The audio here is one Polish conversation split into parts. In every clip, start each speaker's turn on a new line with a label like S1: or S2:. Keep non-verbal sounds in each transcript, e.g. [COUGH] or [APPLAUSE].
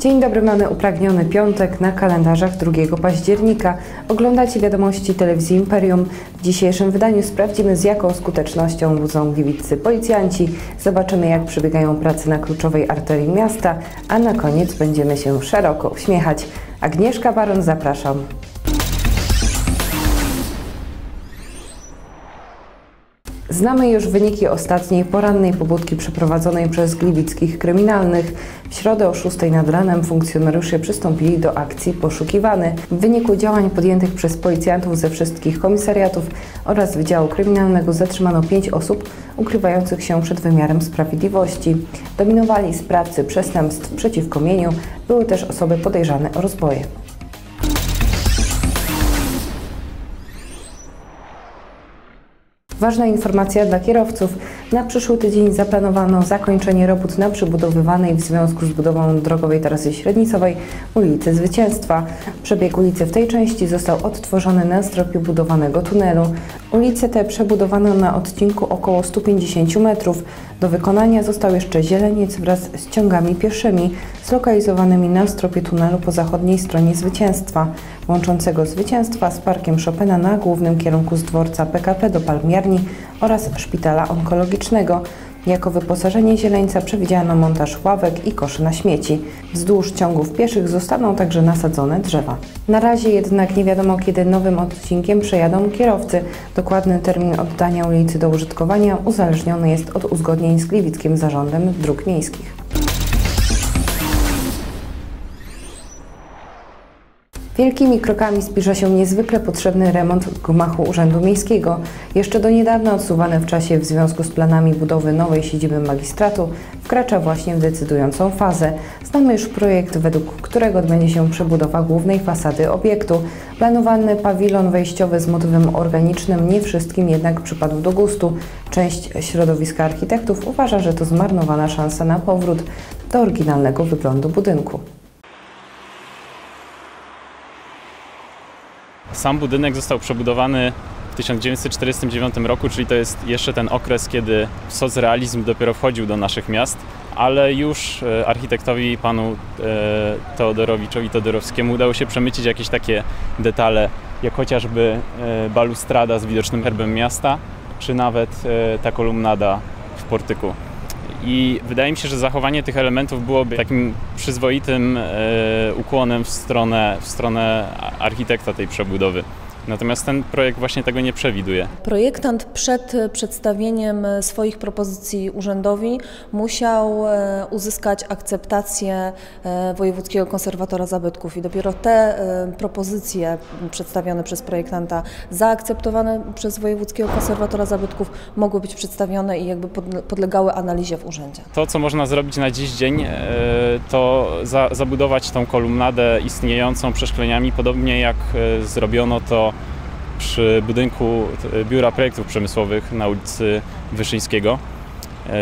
S1: Dzień dobry, mamy upragniony piątek na kalendarzach 2 października. Oglądacie wiadomości telewizji Imperium. W dzisiejszym wydaniu sprawdzimy z jaką skutecznością budzą gliwiccy policjanci, zobaczymy jak przebiegają prace na kluczowej arterii miasta, a na koniec będziemy się szeroko uśmiechać. Agnieszka Baron, zapraszam. Znamy już wyniki ostatniej porannej pobudki przeprowadzonej przez gliwickich kryminalnych. W środę o 6 nad ranem funkcjonariusze przystąpili do akcji Poszukiwany. W wyniku działań podjętych przez policjantów ze wszystkich komisariatów oraz Wydziału Kryminalnego zatrzymano pięć osób ukrywających się przed wymiarem sprawiedliwości. Dominowali sprawcy przestępstw przeciwko mieniu, były też osoby podejrzane o rozboje. Ważna informacja dla kierowców. Na przyszły tydzień zaplanowano zakończenie robót na przebudowywanej w związku z budową drogowej trasy średnicowej ulicy Zwycięstwa. Przebieg ulicy w tej części został odtworzony na stropie budowanego tunelu. Ulicę tę przebudowano na odcinku około 150 metrów. Do wykonania został jeszcze zieleniec wraz z ciągami pieszymi zlokalizowanymi na stropie tunelu po zachodniej stronie Zwycięstwa, łączącego Zwycięstwa z Parkiem Chopina na głównym kierunku z dworca PKP do Palmiarni oraz szpitala onkologicznego. Jako wyposażenie zieleńca przewidziano montaż ławek i koszy na śmieci. Wzdłuż ciągów pieszych zostaną także nasadzone drzewa. Na razie jednak nie wiadomo, kiedy nowym odcinkiem przejadą kierowcy. Dokładny termin oddania ulicy do użytkowania uzależniony jest od uzgodnień z Gliwickim Zarządem Dróg Miejskich. Wielkimi krokami zbliża się niezwykle potrzebny remont gmachu Urzędu Miejskiego. Jeszcze do niedawna odsuwany w czasie w związku z planami budowy nowej siedziby magistratu, wkracza właśnie w decydującą fazę. Znamy już projekt, według którego odbędzie się przebudowa głównej fasady obiektu. Planowany pawilon wejściowy z motywem organicznym nie wszystkim jednak przypadł do gustu. Część środowiska architektów uważa, że to zmarnowana szansa na powrót do oryginalnego wyglądu budynku.
S2: Sam budynek został przebudowany w 1949 roku, czyli to jest jeszcze ten okres, kiedy socrealizm dopiero wchodził do naszych miast, ale już e, architektowi panu e, Teodorowiczowi Todorowskiemu udało się przemycić jakieś takie detale, jak chociażby e, balustrada z widocznym herbem miasta, czy nawet ta kolumnada w portyku. I wydaje mi się, że zachowanie tych elementów byłoby takim przyzwoitym ukłonem w stronę, w stronę architekta tej przebudowy. Natomiast ten projekt właśnie tego nie przewiduje.
S3: Projektant przed przedstawieniem swoich propozycji urzędowi musiał e, uzyskać akceptację e, Wojewódzkiego Konserwatora Zabytków i dopiero te e, propozycje przedstawione przez projektanta, zaakceptowane przez Wojewódzkiego Konserwatora Zabytków mogły być przedstawione i jakby podlegały analizie w urzędzie.
S2: To, co można zrobić na dziś dzień, to zabudować tą kolumnadę istniejącą przeszkleniami, podobnie jak zrobiono to przy budynku Biura Projektów Przemysłowych na ulicy Wyszyńskiego. E,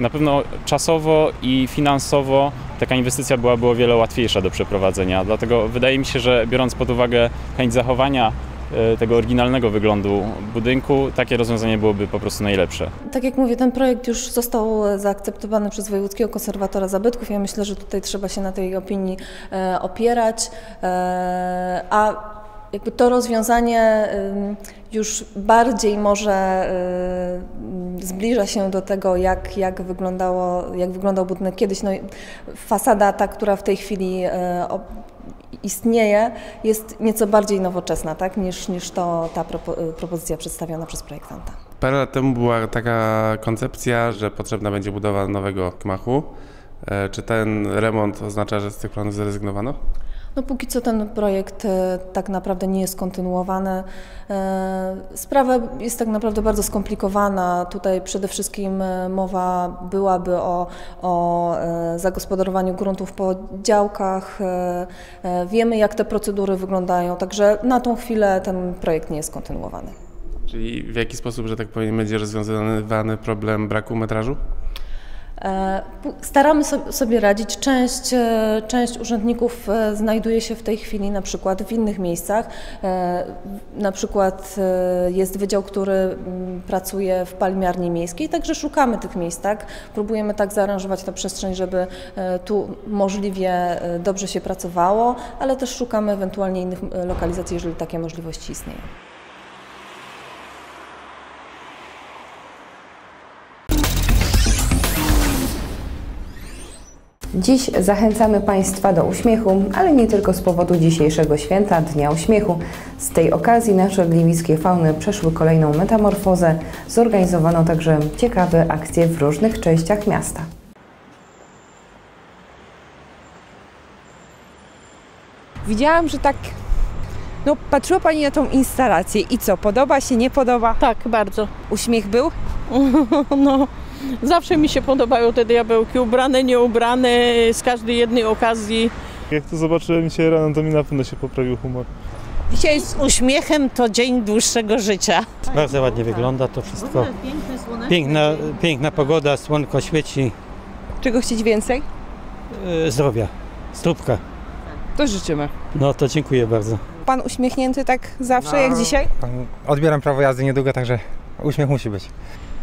S2: na pewno czasowo i finansowo taka inwestycja byłaby o wiele łatwiejsza do przeprowadzenia, dlatego wydaje mi się, że biorąc pod uwagę chęć zachowania e, tego oryginalnego wyglądu budynku, takie rozwiązanie byłoby po prostu najlepsze.
S3: Tak jak mówię, ten projekt już został zaakceptowany przez Wojewódzkiego Konserwatora Zabytków. Ja myślę, że tutaj trzeba się na tej opinii e, opierać. A jakby to rozwiązanie już bardziej może zbliża się do tego, jak, jak, wyglądało, jak wyglądał budynek kiedyś. No, fasada ta, która w tej chwili e, istnieje, jest nieco bardziej nowoczesna tak, niż, niż to, ta propozycja przedstawiona przez projektanta.
S4: Parę lat temu była taka koncepcja, że potrzebna będzie budowa nowego gmachu. E, czy ten remont oznacza, że z tych planów zrezygnowano?
S3: No póki co ten projekt e, tak naprawdę nie jest kontynuowany. E, sprawa jest tak naprawdę bardzo skomplikowana. Tutaj przede wszystkim e, mowa byłaby o, o zagospodarowaniu gruntów po działkach. Wiemy jak te procedury wyglądają, także na tą chwilę ten projekt nie jest kontynuowany.
S4: Czyli w jaki sposób, że tak powiem, będzie rozwiązany problem braku metrażu?
S3: E, Staramy so- sobie radzić. Część, e, część urzędników e, znajduje się w tej chwili na przykład w innych miejscach. Na przykład jest wydział, który mm, pracuje w palmiarni miejskiej, także szukamy tych miejsc, tak? Próbujemy tak zaaranżować tę przestrzeń, żeby tu możliwie dobrze się pracowało, ale też szukamy ewentualnie innych lokalizacji, jeżeli takie możliwości istnieją.
S1: Dziś zachęcamy Państwa do uśmiechu, ale nie tylko z powodu dzisiejszego święta Dnia Uśmiechu. Z tej okazji nasze gliwickie fauny przeszły kolejną metamorfozę. Zorganizowano także ciekawe akcje w różnych częściach miasta.
S5: Widziałam, że tak. No, patrzyła Pani na tą instalację i co? Podoba się, nie podoba?
S6: Tak, bardzo.
S5: Uśmiech był? [LAUGHS] [LAUGHS]
S6: No, zawsze mi się podobają te diabełki, ubrane, nieubrane, z każdej jednej okazji.
S7: Jak to zobaczyłem dzisiaj rano, to mi na pewno się poprawił humor.
S5: Dzisiaj
S8: Z uśmiechem to dzień dłuższego życia.
S9: Bardzo ładnie wygląda to wszystko. Piękna, piękna pogoda, słonko świeci,
S5: czego chcieć więcej?
S9: e, zdrowia, stópka.
S5: To życzymy.
S9: No to dziękuję bardzo.
S5: Pan uśmiechnięty tak zawsze jak dzisiaj?
S10: Odbieram prawo jazdy niedługo, także uśmiech musi być.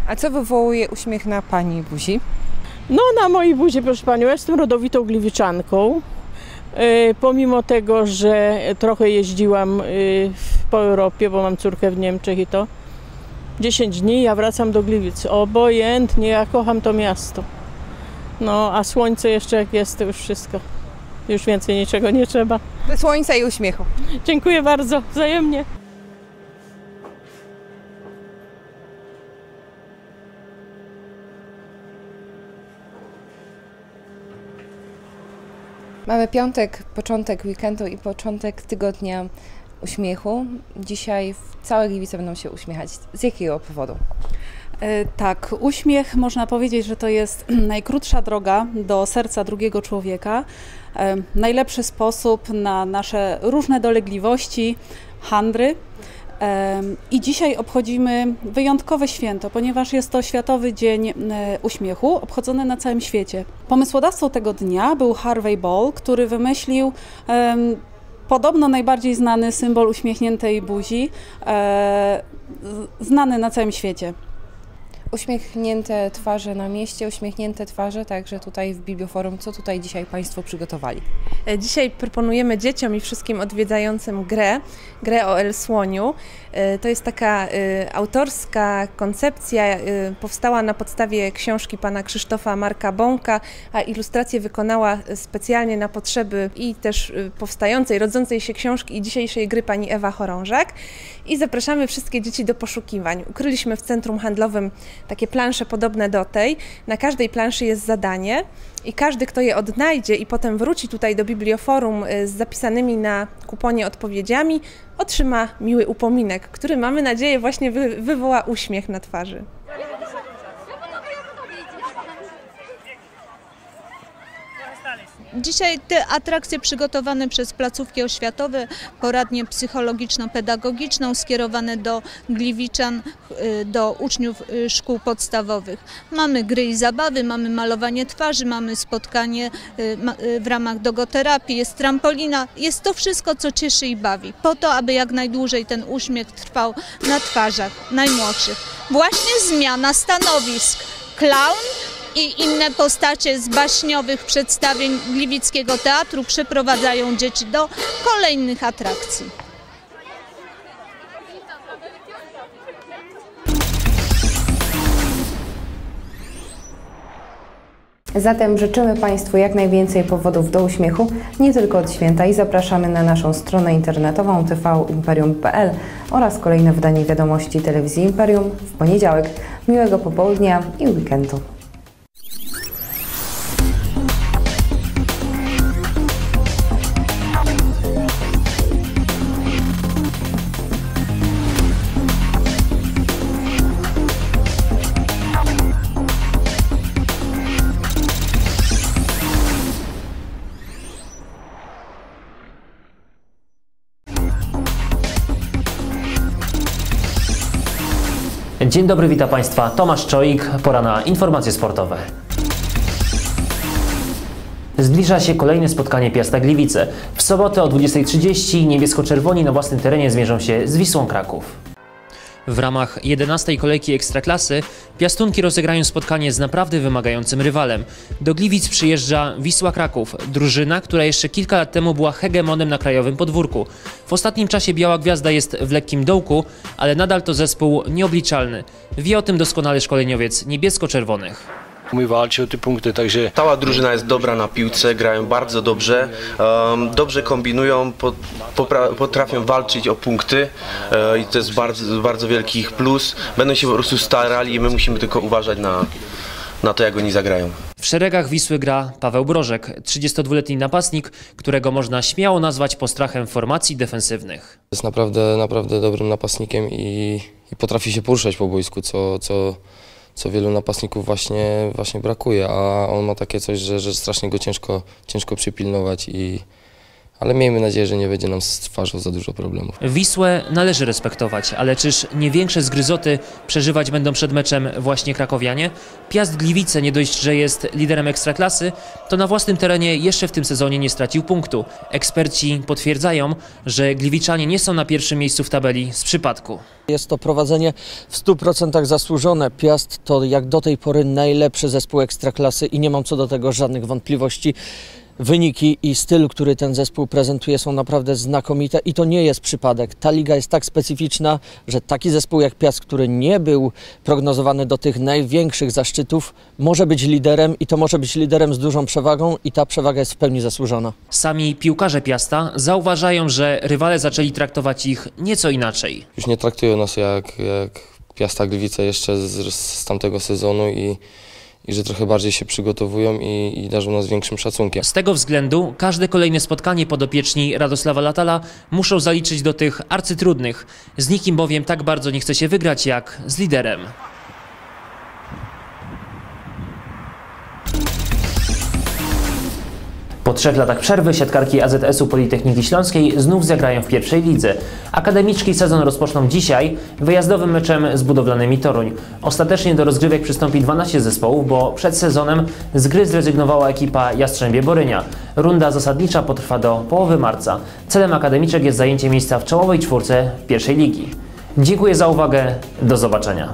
S5: A co wywołuje uśmiech na Pani buzi?
S6: No, na mojej buzi, proszę Panią, ja jestem rodowitą gliwiczanką. E, Pomimo tego, że trochę jeździłam e, po Europie, bo mam córkę w Niemczech i to 10 dni, ja wracam do Gliwic. Obojętnie, ja kocham to miasto. No, a słońce jeszcze jak jest, to już wszystko. Już więcej niczego nie trzeba.
S5: Do słońca i uśmiechu.
S6: Dziękuję bardzo, wzajemnie.
S1: Mamy piątek, początek weekendu i początek tygodnia uśmiechu. Dzisiaj całe Gliwice będą się uśmiechać. Z jakiego powodu?
S11: E, Tak, uśmiech można powiedzieć, że to jest [CLEARS THROAT] najkrótsza droga do serca drugiego człowieka. E, Najlepszy sposób na nasze różne dolegliwości, handry. I dzisiaj obchodzimy wyjątkowe święto, ponieważ jest to Światowy Dzień e, Uśmiechu, obchodzony na całym świecie. Pomysłodawcą tego dnia był Harvey Ball, który wymyślił podobno najbardziej znany symbol uśmiechniętej buzi, e, znany na całym świecie.
S1: Uśmiechnięte twarze na mieście, uśmiechnięte twarze także tutaj w Biblioforum. Co tutaj dzisiaj Państwo przygotowali?
S12: E, Dzisiaj proponujemy dzieciom i wszystkim odwiedzającym grę, grę o El Słoniu. E, To jest taka e, autorska koncepcja, e, powstała na podstawie książki pana Krzysztofa Marka Bąka, a ilustrację wykonała specjalnie na potrzeby i też powstającej, rodzącej się książki i dzisiejszej gry pani Ewa Chorążak. I zapraszamy wszystkie dzieci do poszukiwań. Ukryliśmy w centrum handlowym takie plansze podobne do tej. Na każdej planszy jest zadanie i każdy, kto je odnajdzie i potem wróci tutaj do biblioforum z zapisanymi na kuponie odpowiedziami, otrzyma miły upominek, który mamy nadzieję właśnie wy, wywoła uśmiech na twarzy.
S13: Dzisiaj te atrakcje przygotowane przez placówki oświatowe, poradnie psychologiczno-pedagogiczną skierowane do gliwiczan, y, do uczniów y, szkół podstawowych. Mamy gry i zabawy, mamy malowanie twarzy, mamy spotkanie y, w ramach dogoterapii, jest trampolina, jest to wszystko, co cieszy i bawi. Po to, aby jak najdłużej ten uśmiech trwał na twarzach najmłodszych. Właśnie zmiana stanowisk. Klaun i inne postacie z baśniowych przedstawień Gliwickiego Teatru przeprowadzają dzieci do kolejnych atrakcji.
S1: Zatem życzymy Państwu jak najwięcej powodów do uśmiechu, nie tylko od święta i zapraszamy na naszą stronę internetową tvimperium.pl oraz kolejne wydanie wiadomości telewizji Imperium w poniedziałek. Miłego popołudnia i weekendu.
S14: Dzień dobry, witam Państwa. Tomasz Czoik, pora na informacje sportowe. Zbliża się kolejne spotkanie Piasta Gliwice. W sobotę o 20.30 niebiesko-czerwoni na własnym terenie zmierzą się z Wisłą Kraków. W ramach 11 kolejki Ekstraklasy Piastunki rozegrają spotkanie z naprawdę wymagającym rywalem. Do Gliwic przyjeżdża Wisła Kraków, drużyna, która jeszcze kilka lat temu była hegemonem na krajowym podwórku. W ostatnim czasie Biała Gwiazda jest w lekkim dołku, ale nadal to zespół nieobliczalny. Wie o tym doskonale szkoleniowiec niebiesko-czerwonych.
S15: My walczy o te punkty, także
S16: Cała drużyna jest dobra na piłce, grają bardzo dobrze, um, dobrze kombinują, potrafią walczyć o punkty e, i to jest bardzo, bardzo wielki ich plus. Będą się po prostu starali i my musimy tylko uważać na, na to, jak oni zagrają.
S14: W szeregach Wisły gra Paweł Brożek, 32-letni napastnik, którego można śmiało nazwać postrachem formacji defensywnych.
S17: Jest naprawdę, naprawdę dobrym napastnikiem i, i potrafi się poruszać po boisku, co, co, co wielu napastników właśnie, właśnie brakuje, a on ma takie coś, że, że strasznie go ciężko, ciężko przypilnować i ale miejmy nadzieję, że nie będzie nam stwarzał za dużo problemów.
S14: Wisłę należy respektować, ale czyż nie większe zgryzoty przeżywać będą przed meczem właśnie krakowianie? Piast Gliwice nie dość, że jest liderem ekstraklasy, to na własnym terenie jeszcze w tym sezonie nie stracił punktu. Eksperci potwierdzają, że Gliwiczanie nie są na pierwszym miejscu w tabeli z przypadku.
S18: Jest to prowadzenie w 100% zasłużone. Piast to jak do tej pory najlepszy zespół ekstraklasy i nie mam co do tego żadnych wątpliwości. Wyniki i styl, który ten zespół prezentuje są naprawdę znakomite i to nie jest przypadek. Ta liga jest tak specyficzna, że taki zespół jak Piast, który nie był prognozowany do tych największych zaszczytów, może być liderem i to może być liderem z dużą przewagą i ta przewaga jest w pełni zasłużona.
S14: Sami piłkarze Piasta zauważają, że rywale zaczęli traktować ich nieco inaczej.
S17: Już nie traktują nas jak, jak Piasta Gliwice jeszcze z, z tamtego sezonu i, i że trochę bardziej się przygotowują i, i darzą nas większym szacunkiem.
S14: Z tego względu każde kolejne spotkanie podopieczni Radosława Latala muszą zaliczyć do tych arcytrudnych. Z nikim bowiem tak bardzo nie chce się wygrać jak z liderem. Po trzech latach przerwy siatkarki AZS-u Politechniki Śląskiej znów zagrają w pierwszej lidze. Akademicki sezon rozpoczną dzisiaj wyjazdowym meczem z budowlanymi Toruń. Ostatecznie do rozgrywek przystąpi 12 zespołów, bo przed sezonem z gry zrezygnowała ekipa Jastrzębie Borynia. Runda zasadnicza potrwa do połowy marca. Celem akademiczek jest zajęcie miejsca w czołowej czwórce pierwszej ligi. Dziękuję za uwagę, do zobaczenia.